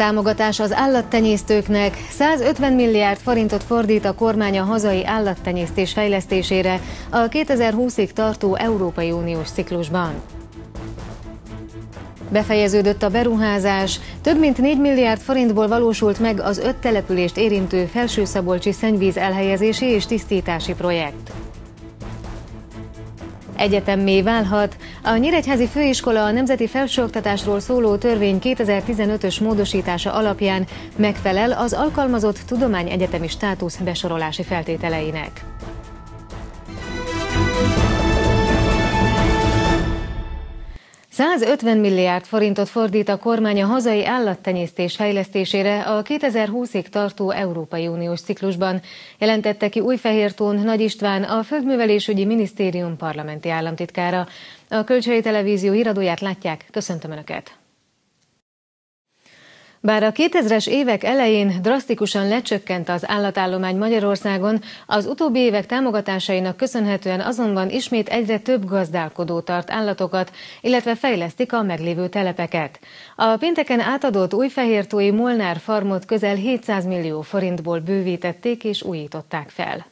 Támogatás az állattenyésztőknek. 150 milliárd forintot fordít a kormány a hazai állattenyésztés fejlesztésére a 2020-ig tartó Európai Uniós ciklusban. Befejeződött a beruházás, több mint 4 milliárd forintból valósult meg az öt települést érintő felsőszabolcsi szennyvíz elhelyezési és tisztítási projekt egyetemmé válhat. A Nyíregyházi Főiskola a Nemzeti Felsőoktatásról szóló törvény 2015-ös módosítása alapján megfelel az alkalmazott tudományegyetemi státusz besorolási feltételeinek. 150 milliárd forintot fordít a kormány a hazai állattenyésztés fejlesztésére a 2020-ig tartó Európai Uniós ciklusban, jelentette ki Újfehértón Nagy István, a Földművelésügyi Minisztérium parlamenti államtitkára. A Kölcsei Televízió híradóját látják. Köszöntöm Önöket! Bár a 2000-es évek elején drasztikusan lecsökkent az állatállomány Magyarországon, az utóbbi évek támogatásainak köszönhetően azonban ismét egyre több gazdálkodó tart állatokat, illetve fejlesztik a meglévő telepeket. A pénteken átadott újfehértói Molnár farmot közel 700 millió forintból bővítették és újították fel.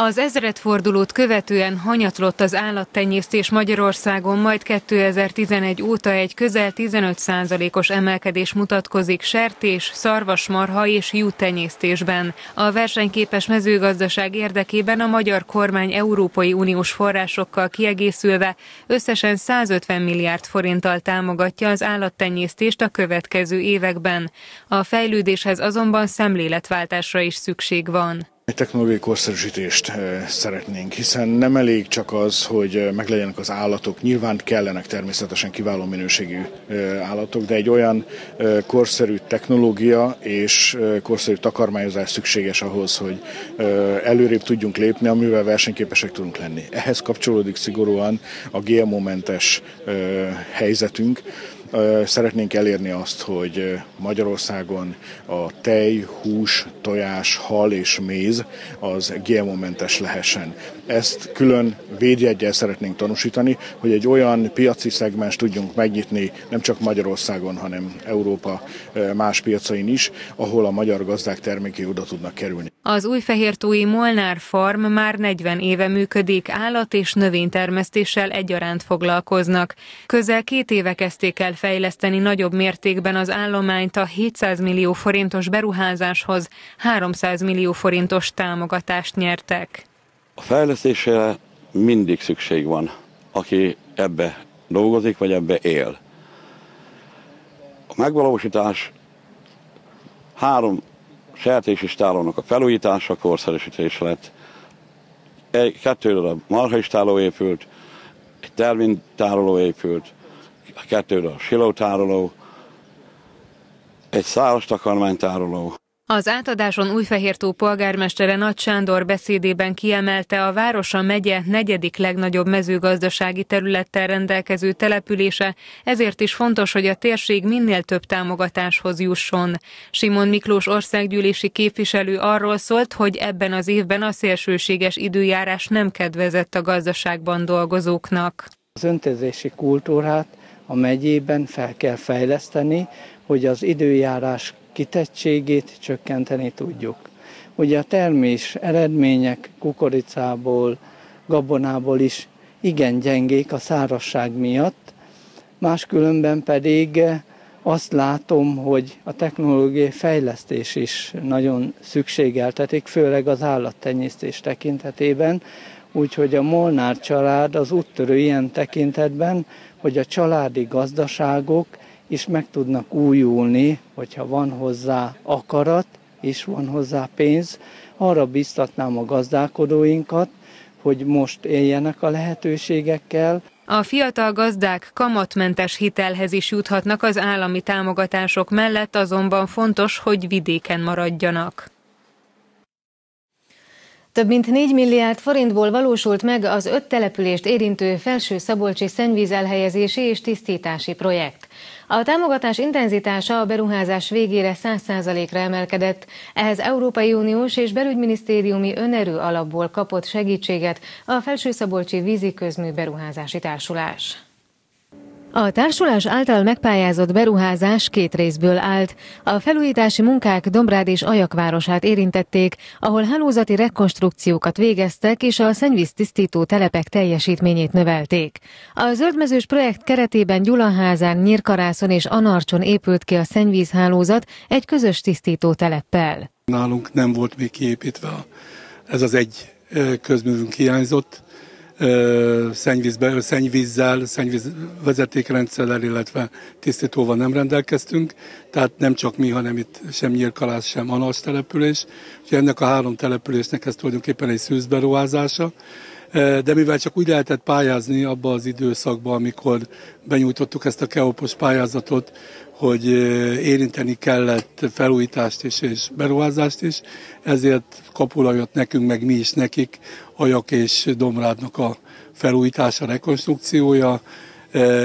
Az ezredfordulót követően hanyatlott az állattenyésztés Magyarországon, majd 2011 óta egy közel 15%-os emelkedés mutatkozik sertés, szarvasmarha és tenyésztésben. A versenyképes mezőgazdaság érdekében a magyar kormány Európai Uniós forrásokkal kiegészülve összesen 150 milliárd forinttal támogatja az állattenyésztést a következő években. A fejlődéshez azonban szemléletváltásra is szükség van. Egy technológiai korszerűsítést szeretnénk, hiszen nem elég csak az, hogy meglegyenek az állatok, nyilván kellenek természetesen kiváló minőségű állatok, de egy olyan korszerű technológia és korszerű takarmányozás szükséges ahhoz, hogy előrébb tudjunk lépni, amivel versenyképesek tudunk lenni. Ehhez kapcsolódik szigorúan a GMO-mentes helyzetünk, Szeretnénk elérni azt, hogy Magyarországon a tej, hús, tojás, hal és méz az GMO-mentes lehessen. Ezt külön védjegyel szeretnénk tanúsítani, hogy egy olyan piaci szegmens tudjunk megnyitni nem csak Magyarországon, hanem Európa más piacain is, ahol a magyar gazdák termékei oda tudnak kerülni. Az újfehértói Molnár Farm már 40 éve működik, állat- és növénytermesztéssel egyaránt foglalkoznak. Közel két éve kezdték el fejleszteni nagyobb mértékben az állományt a 700 millió forintos beruházáshoz 300 millió forintos támogatást nyertek. A fejlesztésére mindig szükség van, aki ebbe dolgozik, vagy ebbe él. A megvalósítás három sertési stálónak a felújítása, korszerűsítés lett. Egy, kettő darab marhaistáló épült, egy termintároló épült, kettő darab silótároló, egy száros takarmánytároló, az átadáson Újfehértó polgármestere Nagy Sándor beszédében kiemelte a városa megye negyedik legnagyobb mezőgazdasági területtel rendelkező települése, ezért is fontos, hogy a térség minél több támogatáshoz jusson. Simon Miklós országgyűlési képviselő arról szólt, hogy ebben az évben a szélsőséges időjárás nem kedvezett a gazdaságban dolgozóknak. Az öntözési kultúrát a megyében fel kell fejleszteni, hogy az időjárás kitettségét csökkenteni tudjuk. Ugye a termés eredmények kukoricából, gabonából is igen gyengék a szárasság miatt, máskülönben pedig azt látom, hogy a technológiai fejlesztés is nagyon szükségeltetik, főleg az állattenyésztés tekintetében, úgyhogy a Molnár család az úttörő ilyen tekintetben, hogy a családi gazdaságok is meg tudnak újulni, hogyha van hozzá akarat, és van hozzá pénz. Arra biztatnám a gazdálkodóinkat, hogy most éljenek a lehetőségekkel. A fiatal gazdák kamatmentes hitelhez is juthatnak az állami támogatások mellett, azonban fontos, hogy vidéken maradjanak. Több mint 4 milliárd forintból valósult meg az öt települést érintő felső szabolcsi szennyvíz elhelyezési és tisztítási projekt. A támogatás intenzitása a beruházás végére 100%-ra emelkedett, ehhez Európai Uniós és belügyminisztériumi önerő alapból kapott segítséget a Felső-Szabolcsi Vízi Közmű Beruházási Társulás. A társulás által megpályázott beruházás két részből állt. A felújítási munkák Dombrád és Ajak városát érintették, ahol hálózati rekonstrukciókat végeztek, és a szennyvíz tisztító telepek teljesítményét növelték. A zöldmezős projekt keretében Gyulaházán, Nyírkarászon és Anarcson épült ki a szennyvízhálózat egy közös tisztító teleppel. Nálunk nem volt még kiépítve, ez az egy közművünk hiányzott, szennyvízbe, szennyvízzel, szennyvíz vezetékrendszerrel, illetve tisztítóval nem rendelkeztünk, tehát nem csak mi, hanem itt sem Nyírkalász, sem Anas település. Úgyhogy ennek a három településnek ez tulajdonképpen egy szűzberuházása. De mivel csak úgy lehetett pályázni abba az időszakban, amikor benyújtottuk ezt a keopos pályázatot, hogy érinteni kellett felújítást is és beruházást is, ezért kapula jött nekünk, meg mi is nekik, Ajak és Domrádnak a felújítása, rekonstrukciója,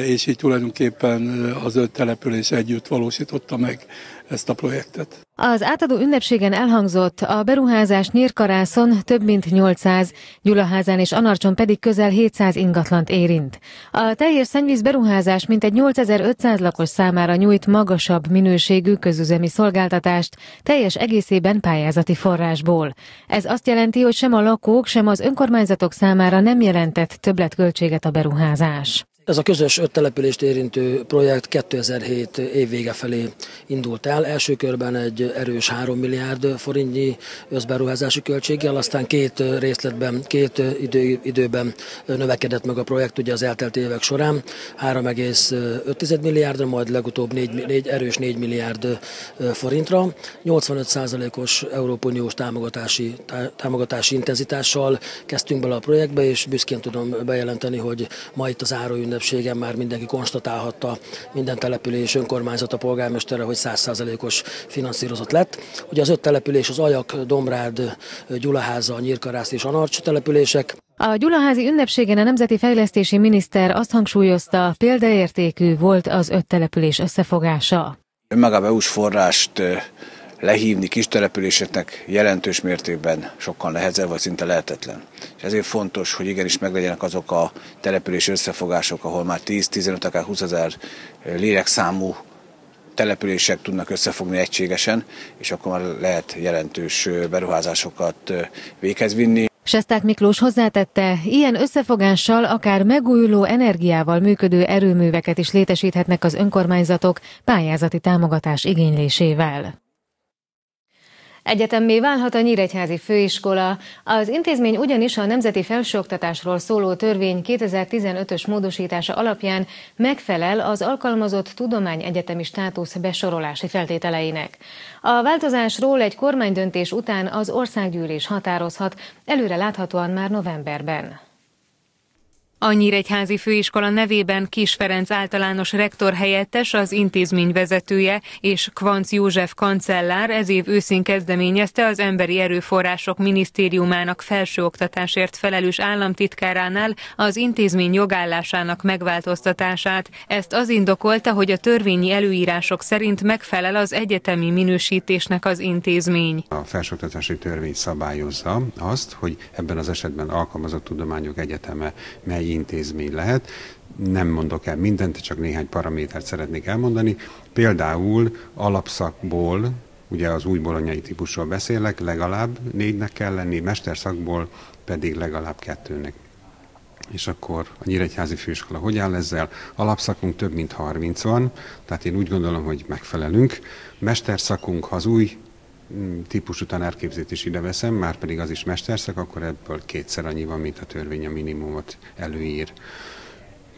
és így tulajdonképpen az öt település együtt valósította meg ezt a projektet. Az átadó ünnepségen elhangzott, a beruházás Nyírkarászon több mint 800, Gyulaházán és Anarcson pedig közel 700 ingatlant érint. A teljes szennyvíz beruházás mintegy 8500 lakos számára nyújt magasabb minőségű közüzemi szolgáltatást, teljes egészében pályázati forrásból. Ez azt jelenti, hogy sem a lakók, sem az önkormányzatok számára nem jelentett többletköltséget a beruházás. Ez a közös öt települést érintő projekt 2007 év vége felé indult el. Első körben egy erős 3 milliárd forintnyi összberuházási költséggel, aztán két részletben, két idő, időben növekedett meg a projekt ugye az eltelt évek során. 3,5 milliárdra, majd legutóbb 4, 4, erős 4 milliárd forintra. 85%-os Európai Uniós támogatási, támogatási intenzitással kezdtünk bele a projektbe, és büszkén tudom bejelenteni, hogy ma itt az árójön ünnepségen már mindenki konstatálhatta, minden település önkormányzata polgármestere, hogy 100%-os finanszírozott lett. Ugye az öt település az Ajak, Domrád, Gyulaháza, Nyírkarász és Anarcs települések. A Gyulaházi ünnepségen a Nemzeti Fejlesztési Miniszter azt hangsúlyozta, példaértékű volt az öt település összefogása. Önmagában EU-s forrást lehívni kis településeknek jelentős mértékben sokkal nehezebb, vagy szinte lehetetlen. És ezért fontos, hogy igenis meglegyenek azok a települési összefogások, ahol már 10-15, akár 20 ezer lélekszámú települések tudnak összefogni egységesen, és akkor már lehet jelentős beruházásokat véghez vinni. Sesták Miklós hozzátette, ilyen összefogással akár megújuló energiával működő erőműveket is létesíthetnek az önkormányzatok pályázati támogatás igénylésével. Egyetemmé válhat a Nyíregyházi Főiskola. Az intézmény ugyanis a Nemzeti Felsőoktatásról szóló törvény 2015-ös módosítása alapján megfelel az alkalmazott tudományegyetemi státusz besorolási feltételeinek. A változásról egy kormánydöntés után az országgyűlés határozhat, előre láthatóan már novemberben. A Nyíregyházi Főiskola nevében Kis Ferenc általános rektor helyettes, az intézmény vezetője és Kvanc József kancellár ez év őszén kezdeményezte az Emberi Erőforrások Minisztériumának felsőoktatásért felelős államtitkáránál az intézmény jogállásának megváltoztatását. Ezt az indokolta, hogy a törvényi előírások szerint megfelel az egyetemi minősítésnek az intézmény. A felsőoktatási törvény szabályozza azt, hogy ebben az esetben alkalmazott tudományok egyeteme mely intézmény lehet. Nem mondok el mindent, csak néhány paramétert szeretnék elmondani. Például alapszakból, ugye az új bolonyai típusról beszélek, legalább négynek kell lenni, mesterszakból pedig legalább kettőnek. És akkor a Nyíregyházi Főiskola hogy áll ezzel? Alapszakunk több mint 30 van, tehát én úgy gondolom, hogy megfelelünk. Mesterszakunk, ha az új típusú tanárképzést is ide veszem, már pedig az is mesterszak, akkor ebből kétszer annyi van, mint a törvény a minimumot előír.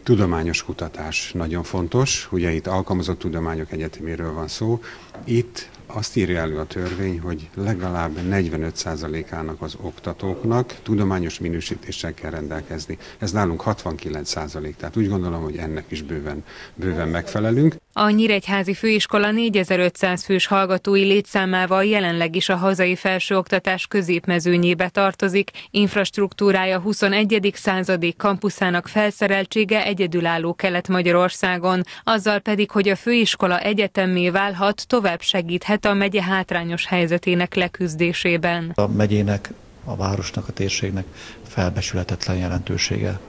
Tudományos kutatás nagyon fontos, ugye itt alkalmazott tudományok egyeteméről van szó. Itt azt írja elő a törvény, hogy legalább 45%-ának az oktatóknak tudományos minősítéssel kell rendelkezni. Ez nálunk 69%, tehát úgy gondolom, hogy ennek is bőven, bőven megfelelünk. A Nyíregyházi Főiskola 4500 fős hallgatói létszámával jelenleg is a hazai felsőoktatás középmezőnyébe tartozik. Infrastruktúrája 21. századi kampuszának felszereltsége egyedülálló Kelet-Magyarországon, azzal pedig, hogy a főiskola egyetemmé válhat, tovább segíthet a megye hátrányos helyzetének leküzdésében. A megyének a városnak, a térségnek felbecsületetlen jelentősége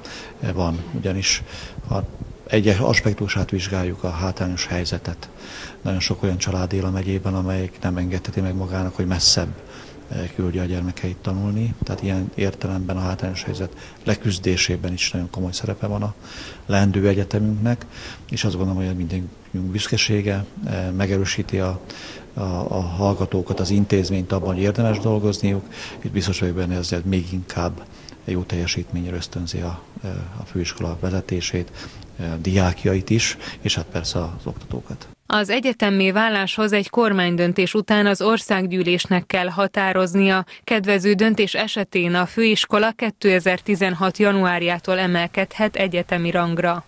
van, ugyanis a egy aspektusát vizsgáljuk a hátrányos helyzetet. Nagyon sok olyan család él a megyében, amelyik nem engedheti meg magának, hogy messzebb küldje a gyermekeit tanulni. Tehát ilyen értelemben a hátrányos helyzet leküzdésében is nagyon komoly szerepe van a leendő egyetemünknek, és azt gondolom, hogy mindenünk büszkesége megerősíti a, a, a hallgatókat, az intézményt abban, hogy érdemes dolgozniuk. Itt biztos vagyok benne, ezzel még inkább jó teljesítményre ösztönzi a, a főiskola vezetését, diákjait is, és hát persze az oktatókat. Az egyetemmé váláshoz egy kormánydöntés után az országgyűlésnek kell határoznia. Kedvező döntés esetén a főiskola 2016. januárjától emelkedhet egyetemi rangra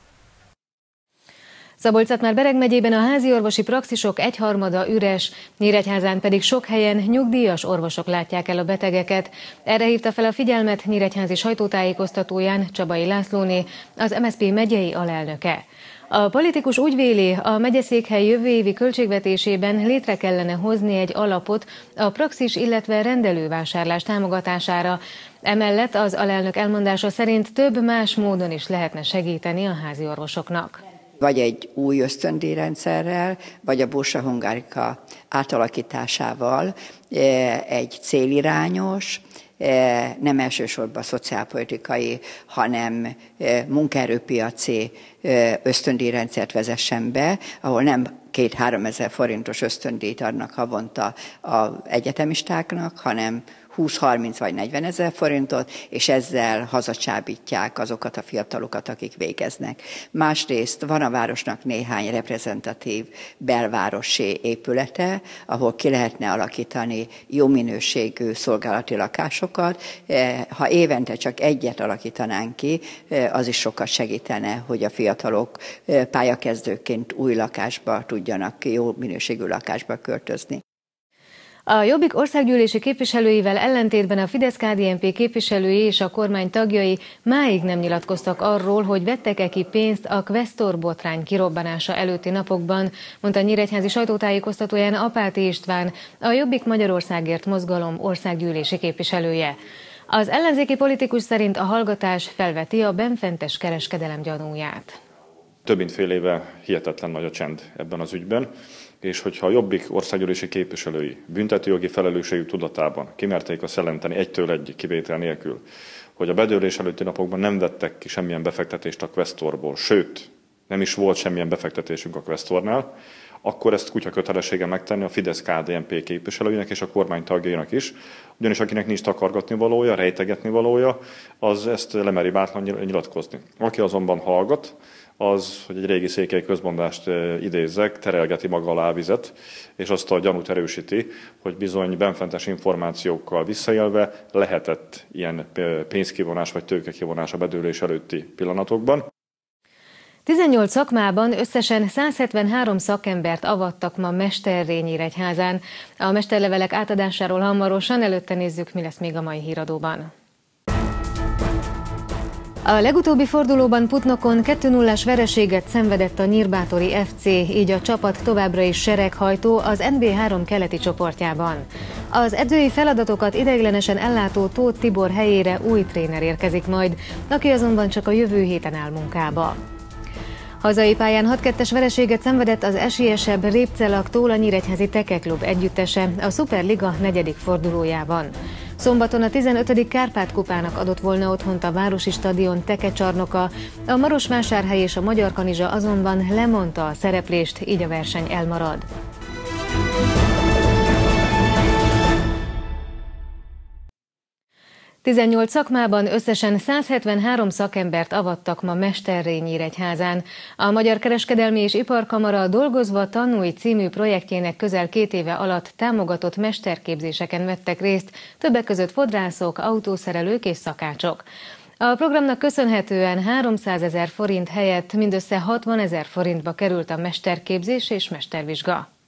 szabolcs már Bereg megyében a házi orvosi praxisok egyharmada üres, Nyíregyházán pedig sok helyen nyugdíjas orvosok látják el a betegeket. Erre hívta fel a figyelmet Nyíregyházi sajtótájékoztatóján Csabai Lászlóné, az MSZP megyei alelnöke. A politikus úgy véli, a megyeszékhely jövő évi költségvetésében létre kellene hozni egy alapot a praxis, illetve rendelővásárlás támogatására. Emellett az alelnök elmondása szerint több más módon is lehetne segíteni a házi orvosoknak vagy egy új ösztöndíjrendszerrel, vagy a Bursa Hungárika átalakításával e, egy célirányos, e, nem elsősorban szociálpolitikai, hanem e, munkaerőpiaci ösztöndíjrendszert vezessen be, ahol nem két-három ezer forintos ösztöndíjt adnak havonta az egyetemistáknak, hanem 20-30 vagy 40 ezer forintot, és ezzel hazacsábítják azokat a fiatalokat, akik végeznek. Másrészt van a városnak néhány reprezentatív belvárosi épülete, ahol ki lehetne alakítani jó minőségű szolgálati lakásokat. Eh, ha évente csak egyet alakítanánk ki, eh, az is sokat segítene, hogy a fiatalok eh, pályakezdőként új lakásba tudjanak, jó minőségű lakásba költözni. A Jobbik országgyűlési képviselőivel ellentétben a Fidesz-KDNP képviselői és a kormány tagjai máig nem nyilatkoztak arról, hogy vettek-e ki pénzt a Questor botrány kirobbanása előtti napokban, mondta Nyíregyházi sajtótájékoztatóján Apáti István, a Jobbik Magyarországért mozgalom országgyűlési képviselője. Az ellenzéki politikus szerint a hallgatás felveti a benfentes kereskedelem gyanúját. Több mint fél éve hihetetlen nagy a csend ebben az ügyben és hogyha a Jobbik országgyűlési képviselői büntetőjogi felelősségük tudatában kimerték a szellenteni egytől egy kivétel nélkül, hogy a bedőlés előtti napokban nem vettek ki semmilyen befektetést a Questorból, sőt, nem is volt semmilyen befektetésünk a Questornál, akkor ezt kutya kötelessége megtenni a Fidesz KDNP képviselőinek és a kormány tagjainak is, ugyanis akinek nincs takargatni valója, rejtegetni valója, az ezt lemeri bátlan nyilatkozni. Aki azonban hallgat, az, hogy egy régi székely közmondást idézzek, terelgeti maga alá vizet, és azt a gyanút erősíti, hogy bizony benfentes információkkal visszaélve lehetett ilyen pénzkivonás vagy tőkekivonás a bedőlés előtti pillanatokban. 18 szakmában összesen 173 szakembert avattak ma Mesterrényíregyházán. A mesterlevelek átadásáról hamarosan előtte nézzük, mi lesz még a mai híradóban. A legutóbbi fordulóban Putnokon 2-0-as vereséget szenvedett a Nyírbátori FC, így a csapat továbbra is sereghajtó az NB3 keleti csoportjában. Az edzői feladatokat ideiglenesen ellátó Tóth Tibor helyére új tréner érkezik majd, aki azonban csak a jövő héten áll munkába. Hazai pályán 6-2-es vereséget szenvedett az esélyesebb Répcelaktól a Nyíregyházi Tekeklub együttese a Superliga negyedik fordulójában. Szombaton a 15. Kárpát kupának adott volna otthont a Városi Stadion tekecsarnoka, a Marosvásárhely és a Magyar Kanizsa azonban lemondta a szereplést, így a verseny elmarad. 18 szakmában összesen 173 szakembert avattak ma Mesterrényíregyházán. A Magyar Kereskedelmi és Iparkamara dolgozva tanulj című projektjének közel két éve alatt támogatott mesterképzéseken vettek részt, többek között fodrászok, autószerelők és szakácsok. A programnak köszönhetően 300 ezer forint helyett mindössze 60 ezer forintba került a mesterképzés és mestervizsga.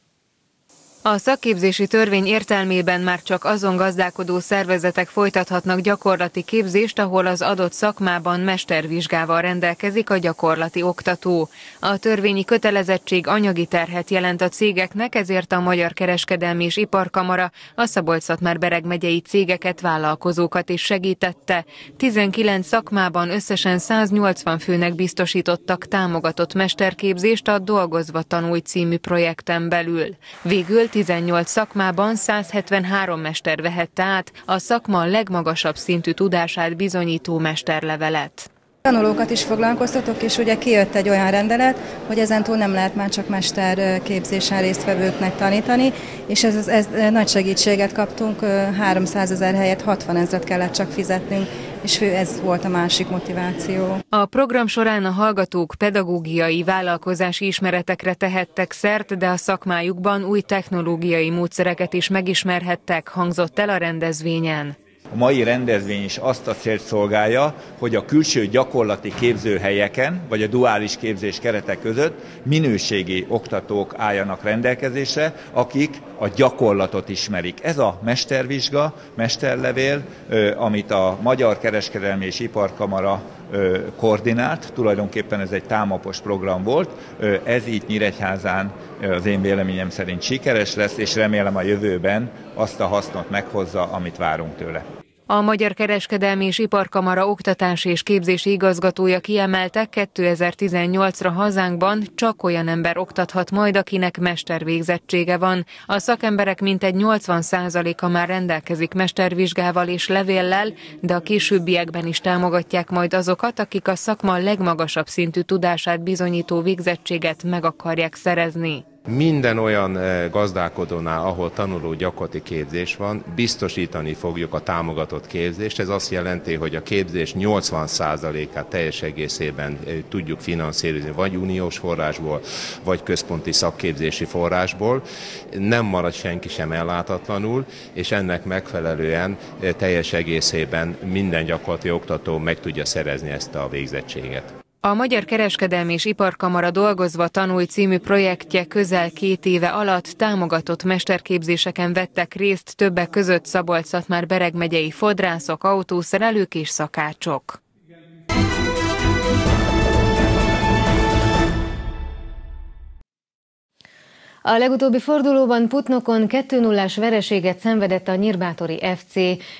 A szakképzési törvény értelmében már csak azon gazdálkodó szervezetek folytathatnak gyakorlati képzést, ahol az adott szakmában mestervizsgával rendelkezik a gyakorlati oktató. A törvényi kötelezettség anyagi terhet jelent a cégeknek, ezért a Magyar Kereskedelmi és Iparkamara a szabolcs bereg megyei cégeket, vállalkozókat is segítette. 19 szakmában összesen 180 főnek biztosítottak támogatott mesterképzést a Dolgozva Tanulj című projekten belül. Végül 18 szakmában 173 mester vehette át a szakma legmagasabb szintű tudását bizonyító mesterlevelet. Tanulókat is foglalkoztatok, és ugye kijött egy olyan rendelet, hogy ezentúl nem lehet már csak mesterképzésen résztvevőknek tanítani, és ez, ez nagy segítséget kaptunk, 300 ezer helyett 60 ezeret kellett csak fizetnünk, és fő ez volt a másik motiváció. A program során a hallgatók pedagógiai, vállalkozási ismeretekre tehettek szert, de a szakmájukban új technológiai módszereket is megismerhettek, hangzott el a rendezvényen. A mai rendezvény is azt a célt szolgálja, hogy a külső gyakorlati képzőhelyeken, vagy a duális képzés keretek között minőségi oktatók álljanak rendelkezésre, akik a gyakorlatot ismerik. Ez a mestervizsga, mesterlevél, amit a Magyar Kereskedelmi és Iparkamara koordinált, tulajdonképpen ez egy támapos program volt, ez így Nyíregyházán az én véleményem szerint sikeres lesz, és remélem a jövőben azt a hasznot meghozza, amit várunk tőle. A Magyar Kereskedelmi és Iparkamara oktatási és képzési igazgatója kiemelte, 2018-ra hazánkban csak olyan ember oktathat majd, akinek mestervégzettsége van. A szakemberek mintegy 80%-a már rendelkezik mestervizsgával és levéllel, de a későbbiekben is támogatják majd azokat, akik a szakma legmagasabb szintű tudását bizonyító végzettséget meg akarják szerezni. Minden olyan eh, gazdálkodónál, ahol tanuló gyakorlati képzés van, biztosítani fogjuk a támogatott képzést. Ez azt jelenti, hogy a képzés 80%-át teljes egészében eh, tudjuk finanszírozni, vagy uniós forrásból, vagy központi szakképzési forrásból. Nem marad senki sem ellátatlanul, és ennek megfelelően eh, teljes egészében minden gyakorlati oktató meg tudja szerezni ezt a végzettséget. A Magyar Kereskedelmi és Iparkamara dolgozva tanulj című projektje közel két éve alatt támogatott mesterképzéseken vettek részt többek között szabolcs már Bereg megyei fodrászok, autószerelők és szakácsok. A legutóbbi fordulóban Putnokon 2-0-ás vereséget szenvedett a Nyírbátori FC,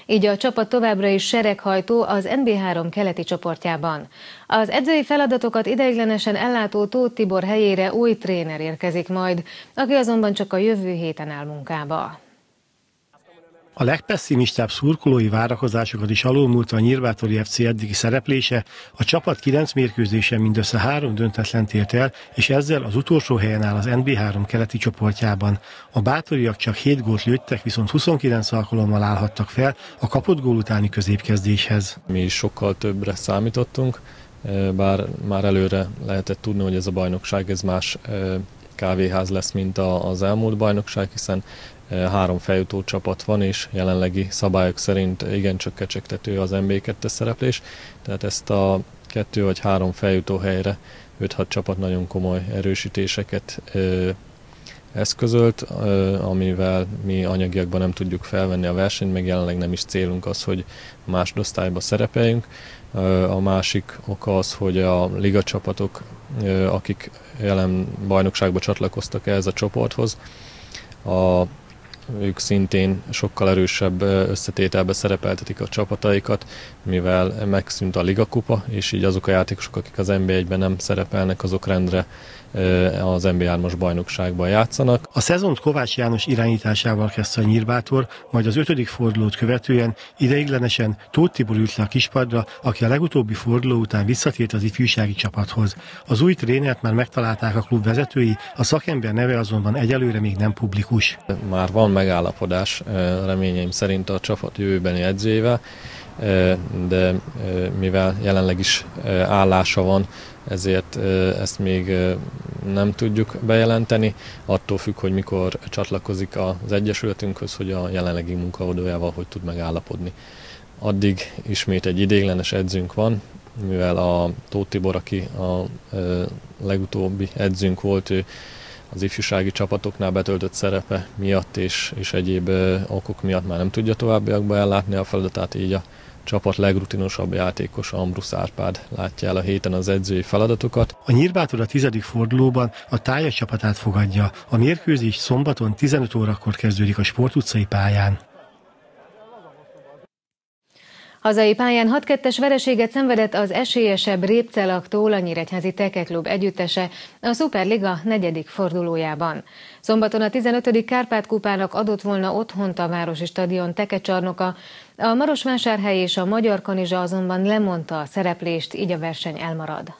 így a csapat továbbra is sereghajtó az NB3 keleti csoportjában. Az edzői feladatokat ideiglenesen ellátó Tóth Tibor helyére új tréner érkezik majd, aki azonban csak a jövő héten áll munkába. A legpesszimistább szurkolói várakozásokat is alulmúlta a Nyírvátori FC eddigi szereplése, a csapat 9 mérkőzésen mindössze három döntetlen ért el, és ezzel az utolsó helyen áll az NB3 keleti csoportjában. A bátoriak csak 7 gólt lőttek, viszont 29 alkalommal állhattak fel a kapott gól utáni középkezdéshez. Mi sokkal többre számítottunk, eh, bár már előre lehetett tudni, hogy ez a bajnokság ez más eh, kávéház lesz, mint az elmúlt bajnokság, hiszen három feljutó csapat van, és jelenlegi szabályok szerint igencsak kecsegtető az MB2 szereplés, tehát ezt a kettő vagy három feljutó helyre 5-6 csapat nagyon komoly erősítéseket eszközölt, amivel mi anyagiakban nem tudjuk felvenni a versenyt, meg jelenleg nem is célunk az, hogy másodosztályba szerepeljünk. A másik oka az, hogy a liga csapatok, akik jelen bajnokságba csatlakoztak ehhez a csoporthoz, a ők szintén sokkal erősebb összetételbe szerepeltetik a csapataikat, mivel megszűnt a ligakupa, és így azok a játékosok, akik az NB1-ben nem szerepelnek, azok rendre az NB3-as bajnokságban játszanak. A szezont Kovács János irányításával kezdte a Nyírbátor, majd az ötödik fordulót követően ideiglenesen Tóth Tibor ült le a kispadra, aki a legutóbbi forduló után visszatért az ifjúsági csapathoz. Az új trénert már megtalálták a klub vezetői, a szakember neve azonban egyelőre még nem publikus. Már van megállapodás reményeim szerint a csapat jövőbeni edzőjével, de mivel jelenleg is állása van, ezért ezt még nem tudjuk bejelenteni. Attól függ, hogy mikor csatlakozik az Egyesületünkhöz, hogy a jelenlegi munkaadójával hogy tud megállapodni. Addig ismét egy idéglenes edzőnk van, mivel a Tóth Tibor, aki a legutóbbi edzőnk volt, ő az ifjúsági csapatoknál betöltött szerepe miatt és, és egyéb okok miatt már nem tudja továbbiakba ellátni a feladatát, így a csapat legrutinosabb játékos Ambrus Árpád látja el a héten az edzői feladatokat. A Nyírbátor a tizedik fordulóban a tájas csapatát fogadja. A mérkőzés szombaton 15 órakor kezdődik a Sport utcai pályán. Hazai pályán 6-2-es vereséget szenvedett az esélyesebb Répcelaktól a Nyíregyházi Tekeklub együttese a Superliga negyedik fordulójában. Szombaton a 15. Kárpát-kupának adott volna otthont a Városi Stadion tekecsarnoka, a Marosvásárhely és a Magyar Kanizsa azonban lemondta a szereplést, így a verseny elmarad.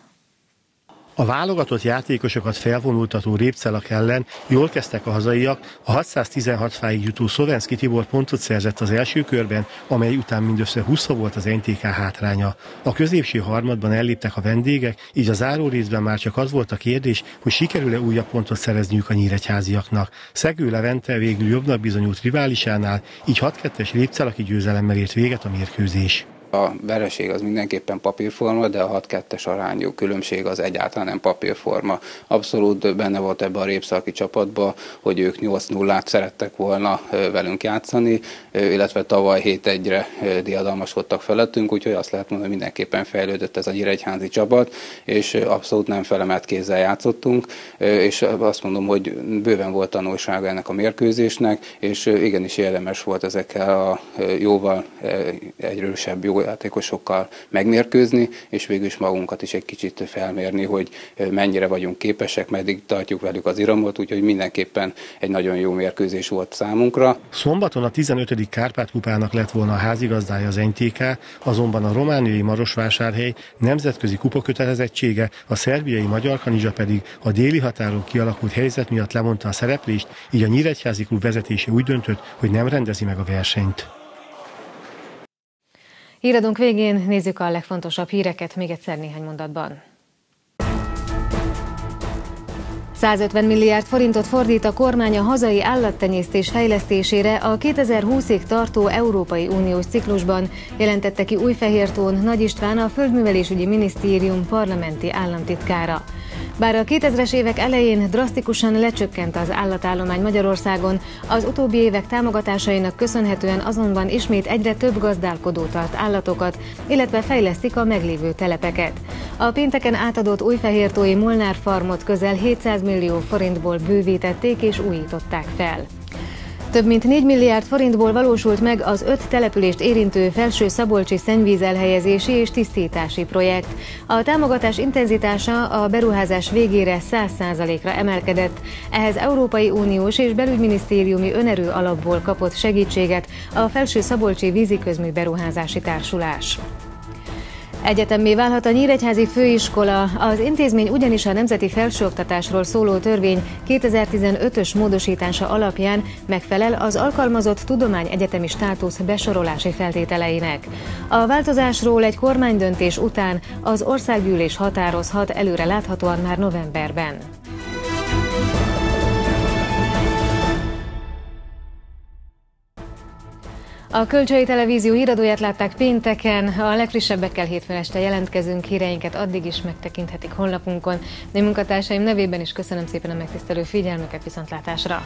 A válogatott játékosokat felvonultató répcelak ellen jól kezdtek a hazaiak, a 616 fáig jutó Szovenszki Tibor pontot szerzett az első körben, amely után mindössze 20 volt az NTK hátránya. A középső harmadban elléptek a vendégek, így a záró részben már csak az volt a kérdés, hogy sikerül-e újabb pontot szerezniük a nyíregyháziaknak. Szegő Levente végül jobbnak bizonyult riválisánál, így 6-2-es répcelaki győzelemmel ért véget a mérkőzés. A vereség az mindenképpen papírforma, de a 6-2-es arányú különbség az egyáltalán nem papírforma. Abszolút benne volt ebbe a répszaki csapatba, hogy ők 8-0-át szerettek volna velünk játszani, illetve tavaly 7-1-re diadalmaskodtak felettünk, úgyhogy azt lehet mondani, hogy mindenképpen fejlődött ez a nyíregyházi csapat, és abszolút nem felemelt kézzel játszottunk, és azt mondom, hogy bőven volt tanulsága ennek a mérkőzésnek, és igenis érdemes volt ezekkel a jóval egyrősebb, jó játékosokkal megmérkőzni, és végül is magunkat is egy kicsit felmérni, hogy mennyire vagyunk képesek, meddig tartjuk velük az iramot, úgyhogy mindenképpen egy nagyon jó mérkőzés volt számunkra. Szombaton a 15. Kárpát-kupának lett volna a házigazdája az NTK, azonban a romániai Marosvásárhely nemzetközi kupakötelezettsége, a szerbiai Magyar Kanizsa pedig a déli határon kialakult helyzet miatt lemondta a szereplést, így a Nyíregyházi klub vezetése úgy döntött, hogy nem rendezi meg a versenyt. Híradunk végén nézzük a legfontosabb híreket még egyszer néhány mondatban. 150 milliárd forintot fordít a kormány a hazai állattenyésztés fejlesztésére a 2020-ig tartó Európai Uniós ciklusban, jelentette ki Újfehértón Nagy István a Földművelésügyi Minisztérium parlamenti államtitkára. Bár a 2000-es évek elején drasztikusan lecsökkent az állatállomány Magyarországon, az utóbbi évek támogatásainak köszönhetően azonban ismét egyre több gazdálkodó tart állatokat, illetve fejlesztik a meglévő telepeket. A pénteken átadott újfehértói Molnár farmot közel 700 millió forintból bővítették és újították fel. Több mint 4 milliárd forintból valósult meg az öt települést érintő felső szabolcsi szennyvíz elhelyezési és tisztítási projekt. A támogatás intenzitása a beruházás végére 100%-ra emelkedett. Ehhez Európai Uniós és belügyminisztériumi önerő alapból kapott segítséget a felső szabolcsi víziközmű beruházási társulás. Egyetemmé válhat a Nyíregyházi Főiskola, az intézmény ugyanis a Nemzeti Felsőoktatásról szóló törvény 2015-ös módosítása alapján megfelel az alkalmazott tudomány egyetemi státusz besorolási feltételeinek. A változásról egy kormánydöntés után az országgyűlés határozhat előre láthatóan már novemberben. A Kölcsei Televízió híradóját látták pénteken, a legfrissebbekkel hétfőn este jelentkezünk, híreinket addig is megtekinthetik honlapunkon. De munkatársaim nevében is köszönöm szépen a megtisztelő figyelmüket viszontlátásra!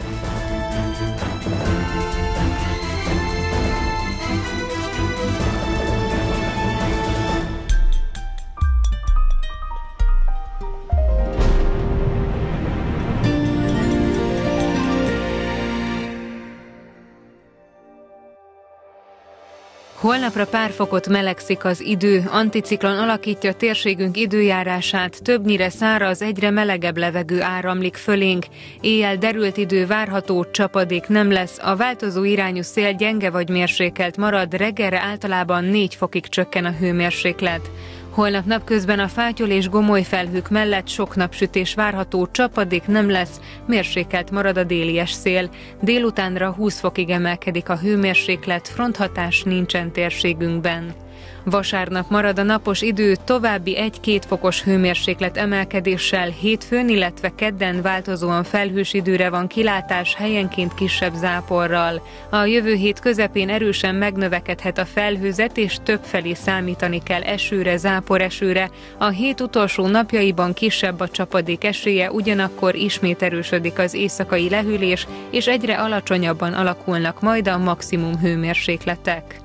Holnapra pár fokot melegszik az idő, anticiklon alakítja térségünk időjárását, többnyire száraz, egyre melegebb levegő áramlik fölénk. Éjjel derült idő várható, csapadék nem lesz, a változó irányú szél gyenge vagy mérsékelt marad, reggelre általában 4 fokig csökken a hőmérséklet. Holnap napközben a fátyol és gomoly felhők mellett sok napsütés várható, csapadék nem lesz, mérsékelt marad a délies szél. Délutánra 20 fokig emelkedik a hőmérséklet, fronthatás nincsen térségünkben. Vasárnap marad a napos idő, további 1-2 fokos hőmérséklet emelkedéssel, hétfőn, illetve kedden változóan felhős időre van kilátás, helyenként kisebb záporral. A jövő hét közepén erősen megnövekedhet a felhőzet, és többfelé számítani kell esőre, záporesőre. A hét utolsó napjaiban kisebb a csapadék esélye, ugyanakkor ismét erősödik az éjszakai lehűlés, és egyre alacsonyabban alakulnak majd a maximum hőmérsékletek.